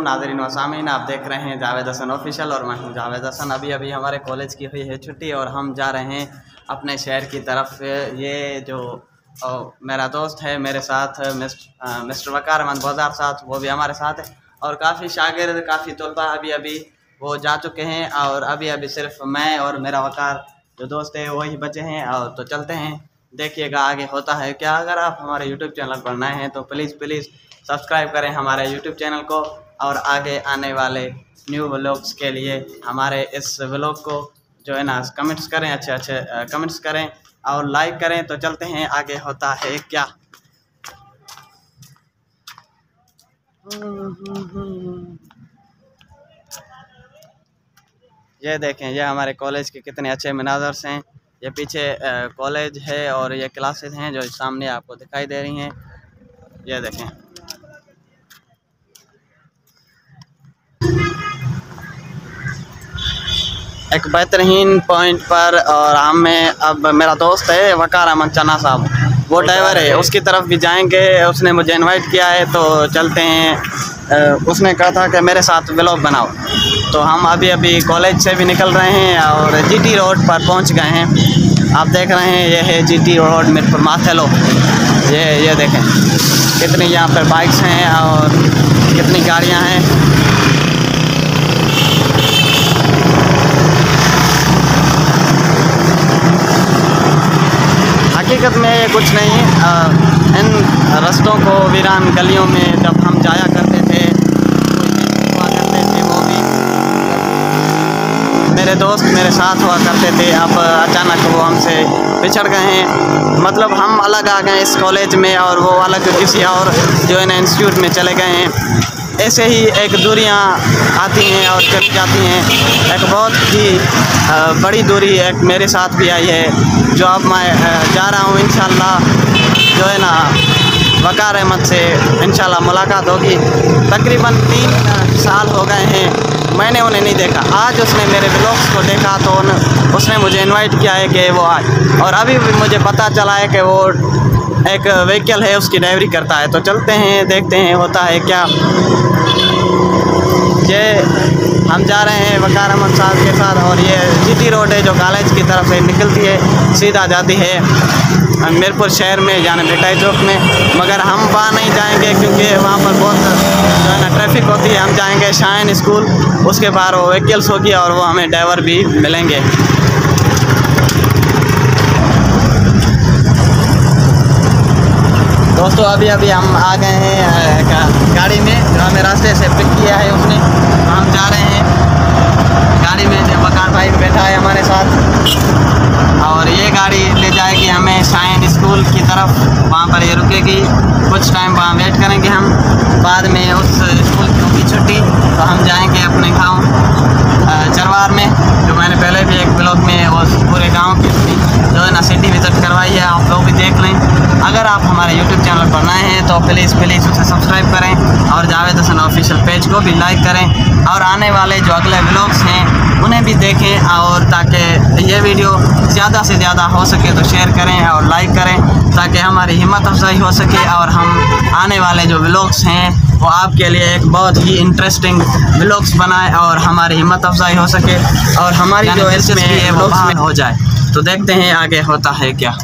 नाजरीन वसामीन आप देख रहे हैं जावेद हसन ऑफिशियल और मैं हूँ जावेद हसन। अभी अभी हमारे कॉलेज की हुई है छुट्टी और हम जा रहे हैं अपने शहर की तरफ़। ये जो ओ, मेरा दोस्त है मेरे साथ मिस्टर मिस्टर वकार अहमद बाज़ार साथ वो भी हमारे साथ है। और काफ़ी शागिर काफ़ी तलबा अभी अभी वो जा चुके हैं। और अभी अभी सिर्फ़ मैं और मेरा वकार जो दोस्त है वही बचे हैं। और तो चलते हैं। देखिएगा आगे होता है क्या। अगर आप हमारे यूट्यूब चैनल पर नए हैं तो प्लीज़ प्लीज़ सब्सक्राइब करें हमारे यूट्यूब चैनल को और आगे आने वाले न्यू व्लॉग्स के लिए हमारे इस व्लॉग को जो है ना कमेंट्स करें, अच्छे अच्छे कमेंट्स करें और लाइक करें। तो चलते हैं, आगे होता है क्या। ये देखें, ये हमारे कॉलेज के कितने अच्छे मनाजर्स हैं। ये पीछे कॉलेज है और ये क्लासेस हैं जो सामने आपको दिखाई दे रही हैं। ये देखें। एक बेहतरीन पॉइंट पर और हमें अब मेरा दोस्त है वकार अहमद चना साहब। वो ड्राइवर है उसकी तरफ़ भी जाएँगे। उसने मुझे इनवाइट किया है तो चलते हैं। उसने कहा था कि मेरे साथ ब्लॉग बनाओ। तो हम अभी अभी कॉलेज से भी निकल रहे हैं और जीटी रोड पर पहुँच गए हैं। आप देख रहे हैं ये है जीटी रोड मिरपुर माथेलो। ये ये देखें कितनी यहाँ पर बाइक्स हैं और कितनी गाड़ियाँ हैं। हकीकत में ये कुछ नहीं आ, इन रस्तों को वीरान गलियों में जब हम जाया करते थे हुआ करते थे वो भी मेरे दोस्त मेरे साथ हुआ करते थे। अब अचानक वो हमसे पिछड़ गए हैं। मतलब हम अलग आ गए इस कॉलेज में और वो अलग किसी और जो है ना इंस्टीट्यूट में चले गए हैं। ऐसे ही एक दूरियाँ आती हैं और चली जाती हैं। एक बहुत ही बड़ी दूरी एक मेरे साथ भी आई है, जो अब मैं जा रहा हूँ। इन जो है ना, वकार अहमद से इन मुलाकात होगी। तकरीबन तीन साल हो गए हैं मैंने उन्हें नहीं देखा। आज उसने मेरे ब्लॉग्स को देखा तो उन, उसने मुझे इनवाइट किया है कि वो आए। और अभी भी मुझे पता चला है कि वो एक व्हीकल है उसकी ड्राइवरी करता है। तो चलते हैं देखते हैं होता है क्या। ये हम जा रहे हैं वकार अहमद साहब के साथ और ये जीटी रोड है जो कॉलेज की तरफ़ से निकलती है, सीधा जाती है मीरपुर शहर में, यानी मिठाई चौक में। मगर हम वहाँ नहीं जाएँगे क्योंकि वहाँ पर बहुत जो है ना ट्रैफ़िक होती है। हम जाएँगे शाइन स्कूल, उसके बाहर वो व्हीकल्स होगी और वो हमें ड्राइवर भी मिलेंगे। दोस्तों, अभी अभी हम आ गए हैं गाड़ी में। जो हमें रास्ते से पिक किया है उसने। तो हम जा रहे हैं। गाड़ी में जो मकान भाई बैठा है हमारे साथ। और ये गाड़ी ले जाएगी हमें शाइन स्कूल की तरफ़। वहाँ पर ये रुकेगी। कुछ टाइम वहाँ वेट करेंगे हम। बाद में उस स्कूल की छुट्टी तो हम जाएँगे अपने गाँव चरवार में। जो मैंने पहले भी एक ब्लॉग में उस पूरे गाँव की जो है ना सिटी विज़िट करवाई है आप लोग भी देख लें। अगर आप हमारे यूट्यूब चैनल पर नए हैं तो प्लीज़ प्लीज़ उसे सब्सक्राइब करें और जावेद हसन ऑफिशियल पेज को भी लाइक करें और आने वाले जो अगले ब्लॉग्स हैं उन्हें भी देखें और ताकि ये वीडियो ज़्यादा से ज़्यादा हो सके तो शेयर करें और लाइक करें ताकि हमारी हिम्मत अफजाई हो सके और हम आने वाले जो ब्लॉग्स हैं वो आपके लिए एक बहुत ही इंटरेस्टिंग ब्लॉग्स बनाए और हमारी हिम्मत अफजाई हो सके और हमारी जो है वो हो जाए। तो देखते हैं आगे होता है क्या।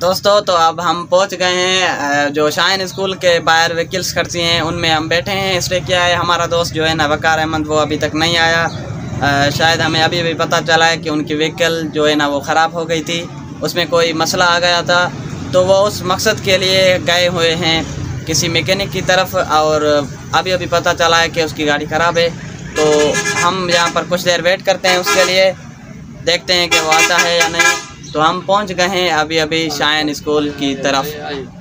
दोस्तों तो अब हम पहुँच गए हैं जो शाइन स्कूल के बाहर व्हीकल्स खर्ची हैं उनमें हम बैठे हैं। इसलिए क्या है हमारा दोस्त जो है ना वकार अहमद वो अभी तक नहीं आया। आ, शायद हमें अभी भी पता चला है कि उनकी व्हीकल जो है ना वो ख़राब हो गई थी। उसमें कोई मसला आ गया था तो वो उस मकसद के लिए गए हुए हैं किसी मैकेनिक की तरफ़ और अभी अभी पता चला है कि उसकी गाड़ी ख़राब है। तो हम यहाँ पर कुछ देर वेट करते हैं उसके लिए, देखते हैं कि वो आता है या नहीं। तो हम पहुँच गए हैं अभी अभी शायन स्कूल की तरफ़।